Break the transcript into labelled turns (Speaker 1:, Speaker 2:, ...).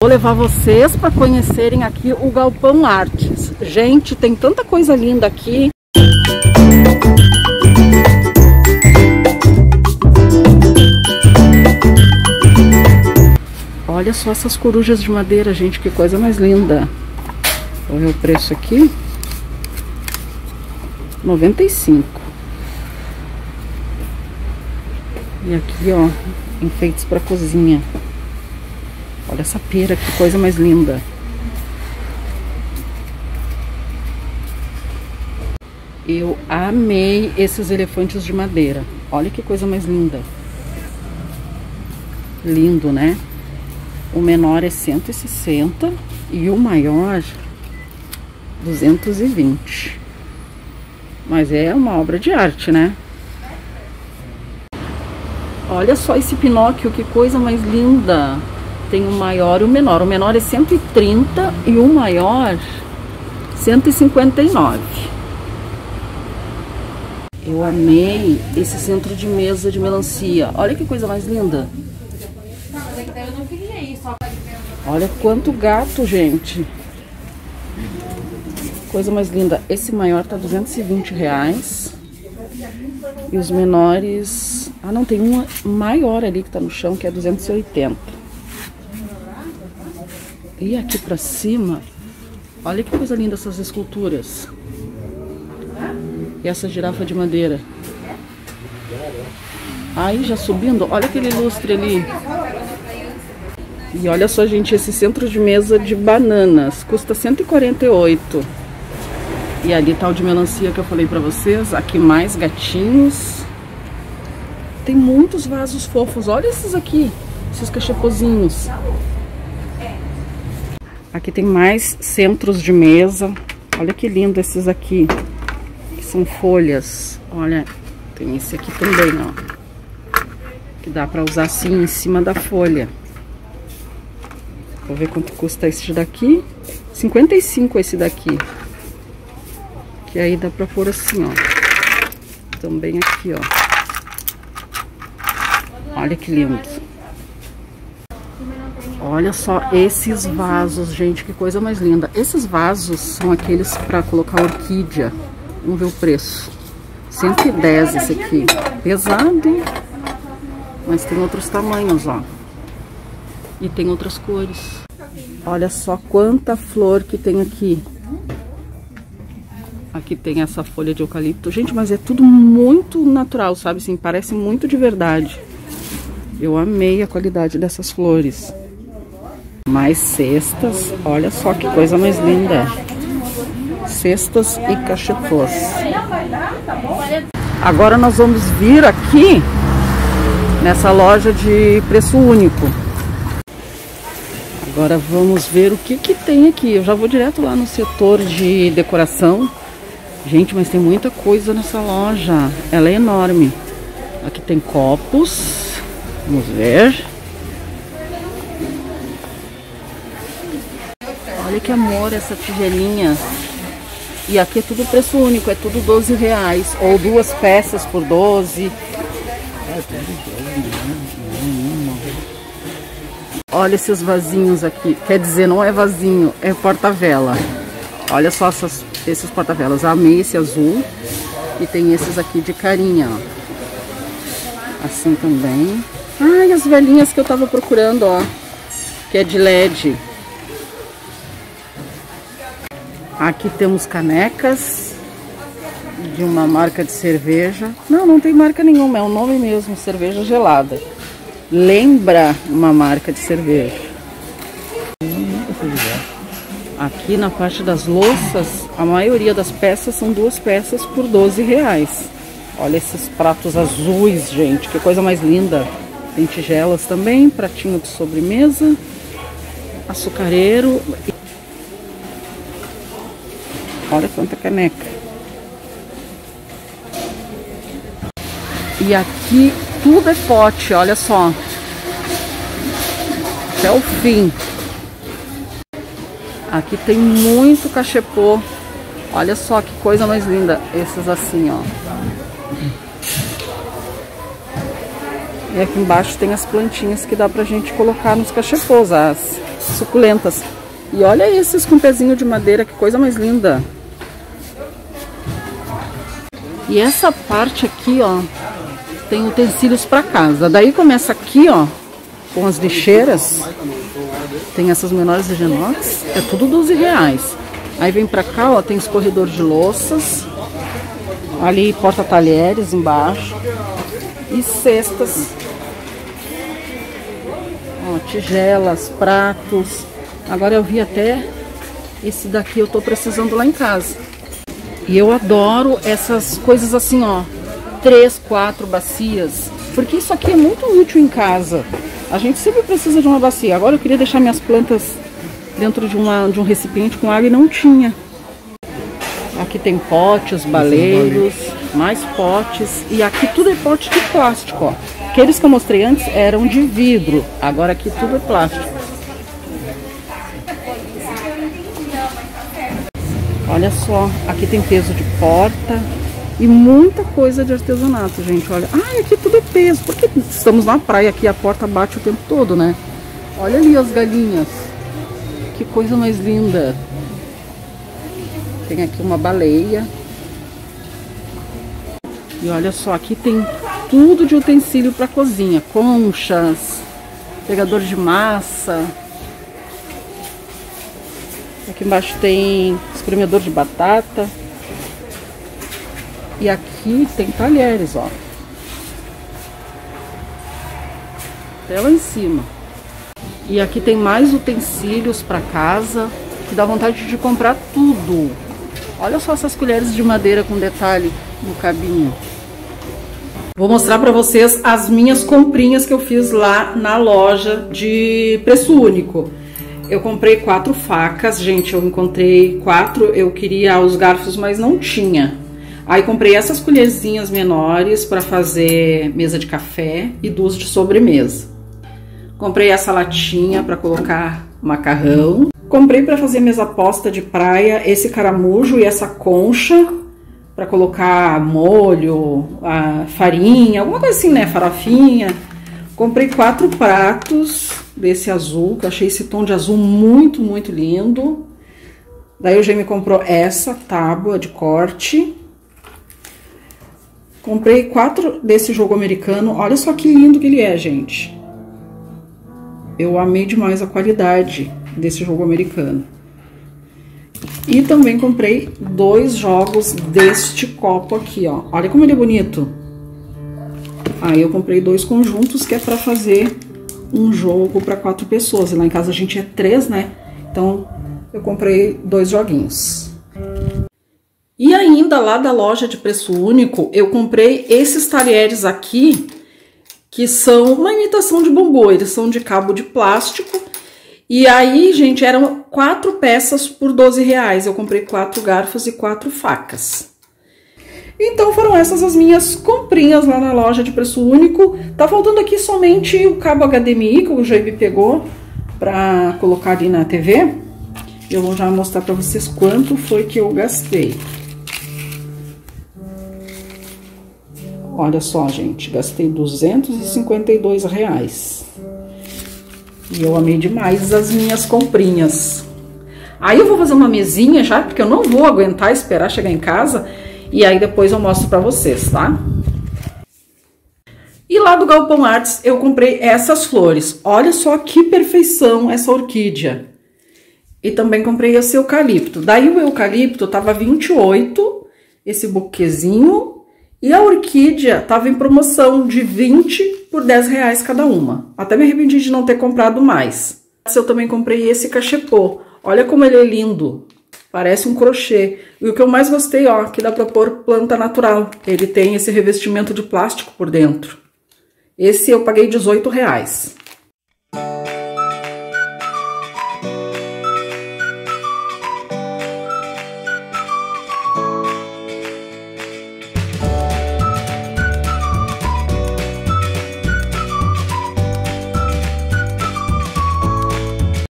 Speaker 1: Vou levar vocês para conhecerem aqui o Galpão Artes. Gente, tem tanta coisa linda aqui. Olha só essas corujas de madeira, gente, que coisa mais linda. Ver o preço aqui. 95. E aqui, ó, enfeites para cozinha. Olha essa pera, que coisa mais linda. Eu amei esses elefantes de madeira. Olha que coisa mais linda. Lindo, né? O menor é 160 e o maior 220. Mas é uma obra de arte, né? Olha só esse Pinóquio, que coisa mais linda. Tem o maior e o menor. O menor é 130 e o maior 159. Eu amei esse centro de mesa de melancia. Olha que coisa mais linda. Olha quanto gato, gente. Coisa mais linda. Esse maior tá 220 reais. E os menores... Ah, não, tem um maior ali que tá no chão, que é 280. E aqui pra cima, olha que coisa linda essas esculturas. E essa girafa de madeira. Aí já subindo, olha aquele lustre ali. E olha só, gente, esse centro de mesa de bananas custa 148. E ali tá o de melancia que eu falei pra vocês. Aqui mais gatinhos. Tem muitos vasos fofos. Olha esses aqui, esses cachepozinhos. Aqui tem mais centros de mesa. Olha que lindo esses aqui. Que são folhas. Olha, tem esse aqui também, ó. Que dá pra usar assim em cima da folha. Vou ver quanto custa esse daqui. 55 esse daqui. Que aí dá pra pôr assim, ó. Também aqui, ó. Olha que lindo. Olha só esses vasos, gente, que coisa mais linda. Esses vasos são aqueles para colocar orquídea. Vamos ver o preço. 110 esse aqui. Pesado, mas tem outros tamanhos, ó. E tem outras cores. Olha só quanta flor que tem aqui. Aqui tem essa folha de eucalipto. Gente, mas é tudo muito natural, sabe? Assim, parece muito de verdade. Eu amei a qualidade dessas flores. Mais cestas. Olha só que coisa mais linda. Cestas e cachepôs. Agora nós vamos vir aqui nessa loja de preço único. Agora vamos ver o que que tem aqui. Eu já vou direto lá no setor de decoração. Gente, mas tem muita coisa nessa loja. Ela é enorme. Aqui tem copos. Vamos ver. Olha que amor essa tigelinha. E aqui é tudo preço único, é tudo 12 reais. Ou duas peças por 12. Olha esses vasinhos aqui. Quer dizer, não é vasinho, é porta-vela. Olha só essas, esses porta-velas. Amei esse azul. E tem esses aqui de carinha, ó. Assim também. Ai, as velhinhas que eu tava procurando, ó. Que é de LED. Aqui temos canecas de uma marca de cerveja. Não, não tem marca nenhuma, é o nome mesmo, cerveja gelada. Lembra uma marca de cerveja. Aqui na parte das louças, a maioria das peças são duas peças por 12 reais. Olha esses pratos azuis, gente, que coisa mais linda. Tem tigelas também, pratinho de sobremesa, açucareiro. Olha quanta caneca. E aqui tudo é pote, olha só. Até o fim. Aqui tem muito cachepô. Olha só que coisa mais linda. Esses assim, ó. E aqui embaixo tem as plantinhas que dá pra gente colocar nos cachepôs. As suculentas. E olha esses com pezinho de madeira, que coisa mais linda. E essa parte aqui, ó, tem utensílios para casa. Daí começa aqui, ó, com as lixeiras. Tem essas menores de genox, é tudo 12 reais. Aí vem pra cá, ó, tem escorredor de louças. Ali, porta-talheres embaixo. E cestas. Ó, tigelas, pratos. Agora eu vi até esse daqui eu tô precisando lá em casa. E eu adoro essas coisas assim, ó. Três, quatro bacias. Porque isso aqui é muito útil em casa. A gente sempre precisa de uma bacia. Agora eu queria deixar minhas plantas dentro de, uma, de um recipiente com água e não tinha. Aqui tem potes, baleiros, mais potes. E aqui tudo é pote de plástico, ó. Aqueles que eu mostrei antes eram de vidro. Agora aqui tudo é plástico. Olha só, aqui tem peso de porta e muita coisa de artesanato, gente. Olha, ah, aqui tudo é peso, porque estamos na praia aqui, a porta bate o tempo todo, né? Olha ali as galinhas. Que coisa mais linda. Tem aqui uma baleia. E olha só, aqui tem tudo de utensílio para cozinha, conchas, pegador de massa, Aqui embaixo tem espremedor de batata. E aqui tem talheres, ó. Até lá em cima. E aqui tem mais utensílios para casa, que dá vontade de comprar tudo. Olha só essas colheres de madeira com detalhe no cabinho. Vou mostrar para vocês as minhas comprinhas que eu fiz lá na loja de preço único. Eu comprei quatro facas, gente, eu encontrei quatro, eu queria os garfos, mas não tinha. Aí comprei essas colherzinhas menores para fazer mesa de café e duas de sobremesa. Comprei essa latinha para colocar macarrão. Comprei para fazer mesa posta de praia esse caramujo e essa concha para colocar molho, farinha, alguma coisa assim, né? Farofinha. Comprei quatro pratos desse azul, que eu achei esse tom de azul muito, muito lindo. Daí o me comprou essa tábua de corte. Comprei quatro desse jogo americano. Olha só que lindo que ele é, gente. Eu amei demais a qualidade desse jogo americano. E também comprei dois jogos deste copo aqui, ó. Olha como ele é bonito. Aí eu comprei dois conjuntos que é para fazer um jogo para quatro pessoas. E lá em casa a gente é três, né? Então eu comprei dois joguinhos. E ainda lá da loja de preço único, eu comprei esses talheres aqui, que são uma imitação de bambu. Eles são de cabo de plástico. E aí, gente, eram quatro peças por 12 reais. Eu comprei quatro garfos e quatro facas. Então foram essas as minhas comprinhas lá na loja de preço único. Tá faltando aqui somente o cabo HDMI que o JB pegou para colocar ali na TV. Eu vou já mostrar para vocês quanto foi que eu gastei. Olha só, gente, gastei 252 reais. E eu amei demais as minhas comprinhas. Aí eu vou fazer uma mesinha já, porque eu não vou aguentar esperar chegar em casa e aí depois eu mostro pra vocês, tá? E lá do Galpão Artes eu comprei essas flores. Olha só que perfeição essa orquídea. E também comprei esse eucalipto. Daí o eucalipto tava 28, esse buquezinho. E a orquídea tava em promoção de 20 por 10 reais cada uma. Até me arrependi de não ter comprado mais. Eu também comprei esse cachepô. Olha como ele é lindo. Parece um crochê. E o que eu mais gostei, ó, que dá pra pôr planta natural. Ele tem esse revestimento de plástico por dentro. Esse eu paguei 18 reais.